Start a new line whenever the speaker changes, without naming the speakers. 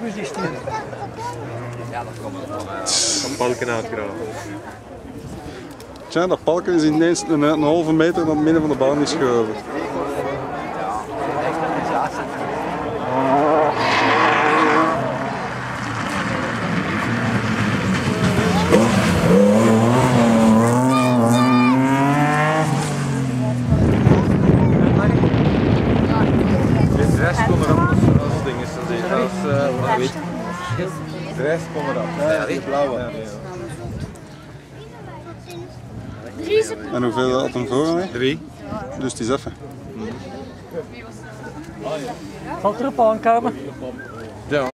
Moest die sturen.
Een balken uitgraven.
Tja, dat balken is ineens een, een halve meter naar het midden van de baan geschoven.
De rest komt erop ding is uh, maar weet De rest komt erop. Ja, die blauwe.
En hoeveel had hem voor mij?
Drie.
Dus het is even.
Zal ik erop aankomen?
Ja.